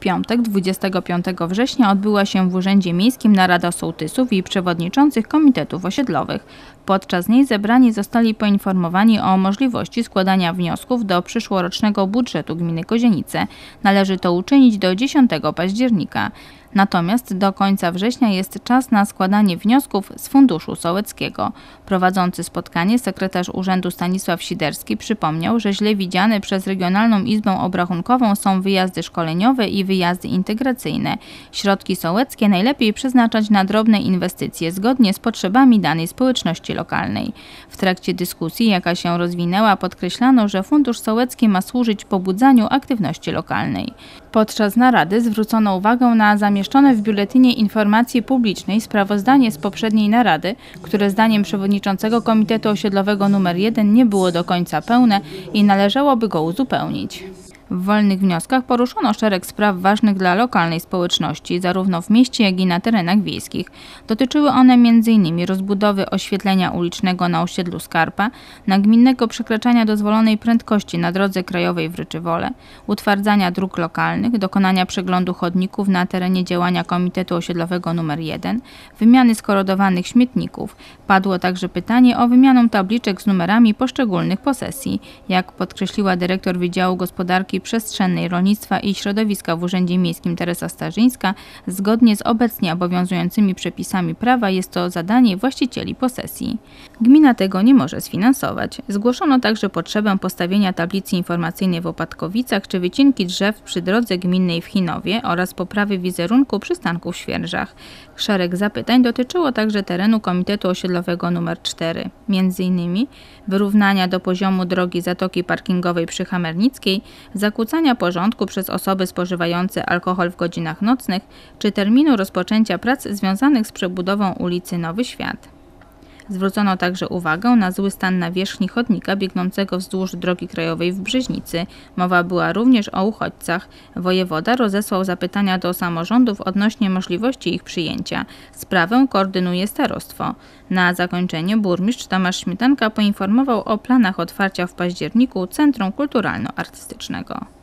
piątek 25 września odbyła się w Urzędzie Miejskim narada sołtysów i przewodniczących komitetów osiedlowych. Podczas niej zebrani zostali poinformowani o możliwości składania wniosków do przyszłorocznego budżetu gminy Kozienice. Należy to uczynić do 10 października. Natomiast do końca września jest czas na składanie wniosków z Funduszu Sołeckiego. Prowadzący spotkanie sekretarz urzędu Stanisław Siderski przypomniał, że źle widziane przez Regionalną Izbę Obrachunkową są wyjazdy szkoleniowe i wyjazdy integracyjne. Środki sołeckie najlepiej przeznaczać na drobne inwestycje zgodnie z potrzebami danej społeczności lokalnej. W trakcie dyskusji, jaka się rozwinęła, podkreślano, że Fundusz Sołecki ma służyć pobudzaniu aktywności lokalnej. Podczas narady zwrócono uwagę na zamieszczone w Biuletynie Informacji Publicznej sprawozdanie z poprzedniej narady, które zdaniem przewodniczącego Komitetu Osiedlowego nr 1 nie było do końca pełne i należałoby go uzupełnić. W wolnych wnioskach poruszono szereg spraw ważnych dla lokalnej społeczności, zarówno w mieście, jak i na terenach wiejskich. Dotyczyły one m.in. rozbudowy oświetlenia ulicznego na osiedlu Skarpa, nagminnego przekraczania dozwolonej prędkości na drodze krajowej w Ryczywole, utwardzania dróg lokalnych, dokonania przeglądu chodników na terenie działania Komitetu Osiedlowego nr 1, wymiany skorodowanych śmietników. Padło także pytanie o wymianę tabliczek z numerami poszczególnych posesji. Jak podkreśliła dyrektor Wydziału Gospodarki Przestrzennej Rolnictwa i Środowiska w Urzędzie Miejskim Teresa Starzyńska, zgodnie z obecnie obowiązującymi przepisami prawa jest to zadanie właścicieli posesji. Gmina tego nie może sfinansować. Zgłoszono także potrzebę postawienia tablicy informacyjnej w Opatkowicach czy wycinki drzew przy drodze gminnej w Chinowie oraz poprawy wizerunku przystanku w Świerżach. Szereg zapytań dotyczyło także terenu Komitetu Osiedlowego nr 4, m.in. wyrównania do poziomu drogi Zatoki Parkingowej przy Hamernickiej, zakłócania porządku przez osoby spożywające alkohol w godzinach nocnych czy terminu rozpoczęcia prac związanych z przebudową ulicy Nowy Świat. Zwrócono także uwagę na zły stan nawierzchni chodnika biegnącego wzdłuż drogi krajowej w Brzeźnicy. Mowa była również o uchodźcach. Wojewoda rozesłał zapytania do samorządów odnośnie możliwości ich przyjęcia. Sprawę koordynuje starostwo. Na zakończenie burmistrz Tomasz Śmietanka poinformował o planach otwarcia w październiku Centrum Kulturalno-Artystycznego.